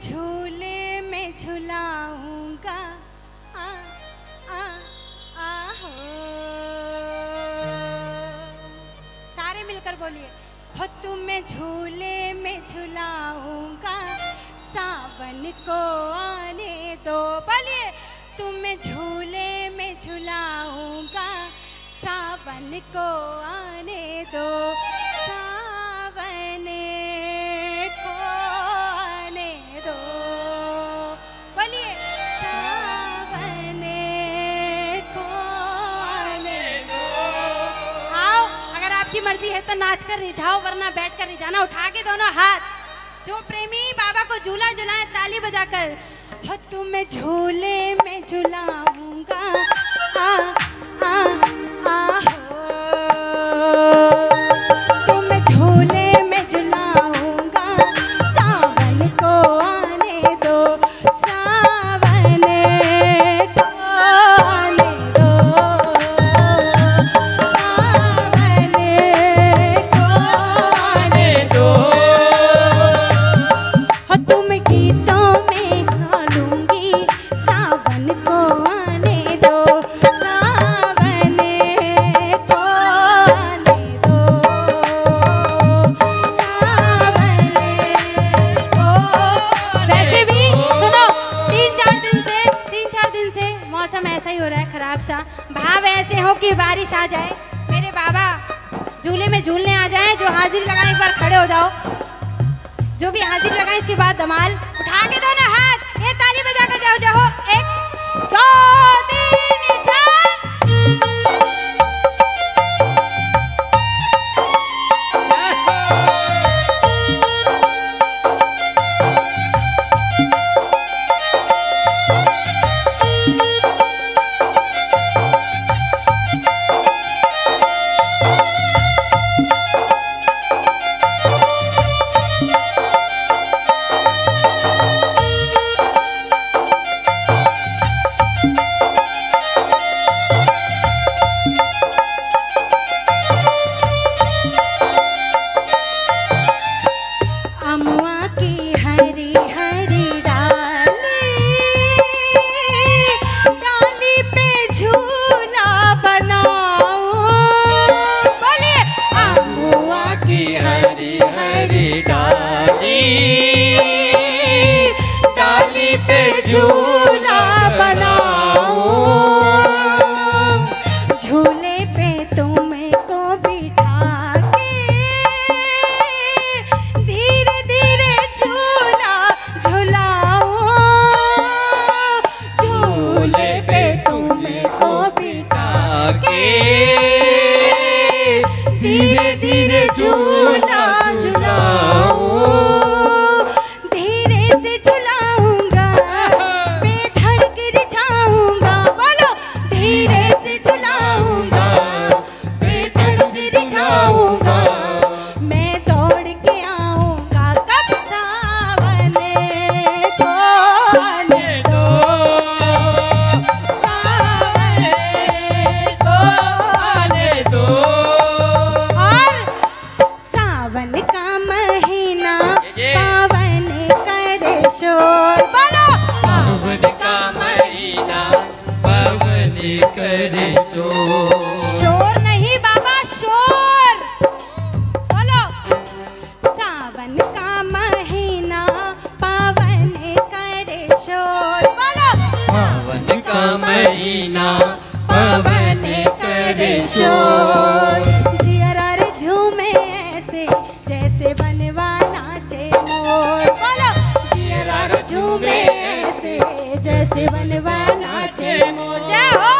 झूले में झुलाऊँगा। आ सारे मिलकर बोलिए, हो तुम्हें झूले में झुलाऊँगा। सावन को आने दो। बोलिए, तुम्हें झूले में झुलाऊँगा। सावन को आने दो। मर्ज़ी है तो नाच कर रिझाओ, वरना बैठ कर रिझाना। उठा के दोनों हाथ। जो प्रेमी बाबा को झूला झुलाए, ताली बजाकर हो तुम्हें झूले में झुलाऊँगा झूलने आ जाए जो हाजिरी लगाए एक बार खड़े हो जाओ। जो भी हाजिर लगाए इसके बाद धमाल। उठा के दोनों हाथ। ये ताली बजा कर जाओ जाओ। एक दो तीन चार डाली पे झूला करे सो शोर नहीं बाबा शोर। बोलो। सावन का महीना पावन करे शोर। बोलो। सावन का महीना पावन करे शोर। झूमे ऐसे जैसे बनवा नाचे मोर। बोलो। झूमे ऐसे जैसे बनवा नाचे मोर। जय हो।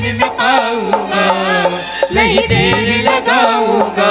दिन पाऊँगा। नहीं देर लगाऊँगा।